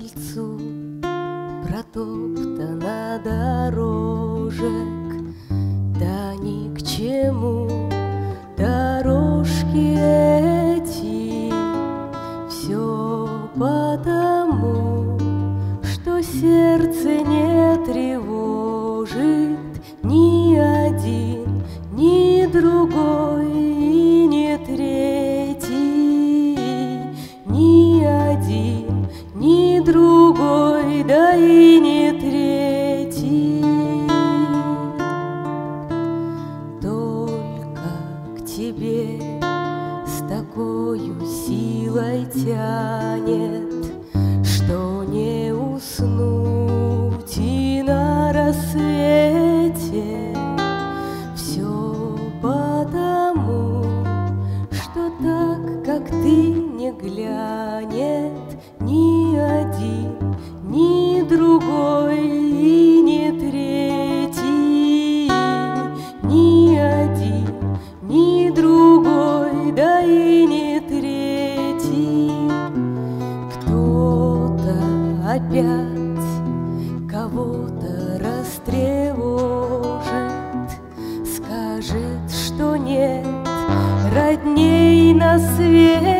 крыльцу Протоптана дорожек. Да ни к чему дорожки эти Все потому, что сердце не тревожит Ни один, ни другой, да и не третий Только к тебе с такой силой тянет, Что не уснуть и на рассвете. Все потому, что так, как ты не глянет опять кого-то растревожит Скажет, что нет родней на свете